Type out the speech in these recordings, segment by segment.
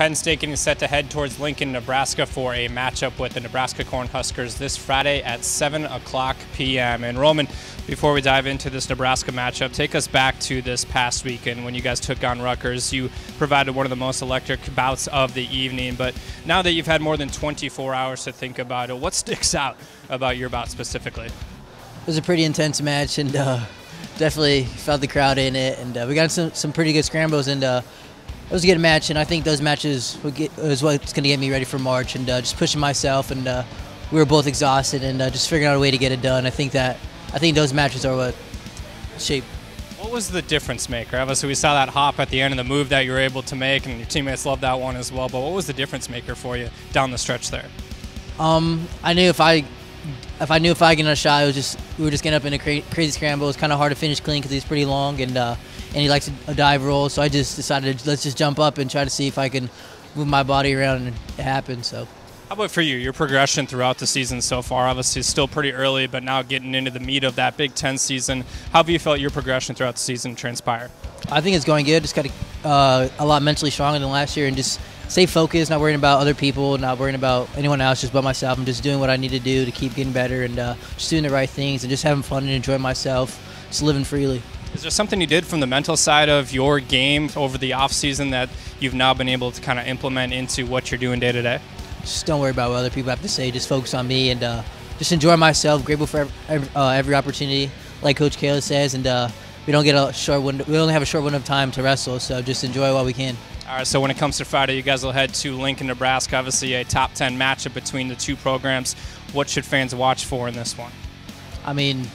Penn State getting set to head towards Lincoln, Nebraska for a matchup with the Nebraska Cornhuskers this Friday at 7 o'clock p.m. And Roman, before we dive into this Nebraska matchup, take us back to this past weekend when you guys took on Rutgers. You provided one of the most electric bouts of the evening, but now that you've had more than 24 hours to think about it, what sticks out about your bout specifically? It was a pretty intense match, and uh, definitely felt the crowd in it. And uh, we got some, some pretty good scrambles, and uh, it was a good match, and I think those matches get, is what's going to get me ready for March and uh, just pushing myself. And uh, we were both exhausted, and uh, just figuring out a way to get it done. I think that I think those matches are what shape. What was the difference maker? Obviously, we saw that hop at the end of the move that you were able to make, and your teammates loved that one as well. But what was the difference maker for you down the stretch there? Um, I knew if I if I knew if I get a shot, it was just we were just getting up in a cra- crazy scramble. It was kind of hard to finish clean because he's pretty long and uh, and he likes a dive roll. So I just decided let's just jump up and try to see if I can move my body around and it happened. So. How about for you? Your progression throughout the season so far, obviously, still pretty early, but now getting into the meat of that Big Ten season. How have you felt your progression throughout the season transpire? I think it's going good. Just got uh, a lot mentally stronger than last year, and just stay focused, not worrying about other people, not worrying about anyone else, just about myself. I'm just doing what I need to do to keep getting better and uh, just doing the right things and just having fun and enjoying myself, just living freely. Is there something you did from the mental side of your game over the off season that you've now been able to kind of implement into what you're doing day to day? Just don't worry about what other people have to say. Just focus on me and uh, just enjoy myself. Grateful for every, uh, every opportunity, like Coach Cael says, and uh, we don't get a short window. We only have a short window of time to wrestle, so just enjoy while we can. All right, so when it comes to Friday, you guys will head to Lincoln, Nebraska. Obviously, a top 10 matchup between the two programs. What should fans watch for in this one? I mean,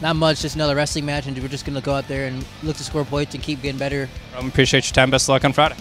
not much, just another wrestling match, and we're just going to go out there and look to score points and keep getting better. I appreciate your time. Best of luck on Friday.